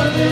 Hallelujah.